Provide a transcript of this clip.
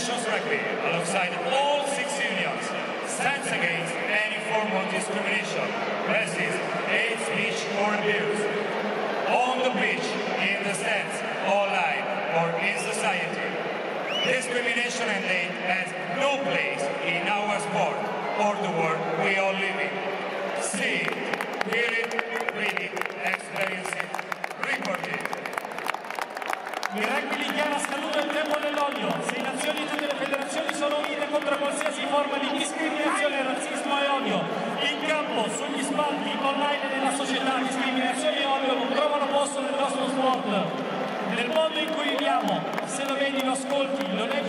Nations Rugby, alongside all six unions, stands against any form of discrimination, racism, hate speech or abuse, on the pitch, in the stands, online or in society. Discrimination and hate has no place in our sport or the world we all live in. See it, hear it, read it, experience it, report it. Il rugby dichiara scaduto il tempo dell'odio. Campo, sugli spalti, online nella società, discriminazione e odio non trovano posto nel nostro sport. Nel mondo in cui viviamo, se lo vedi, lo ascolti, lo leggi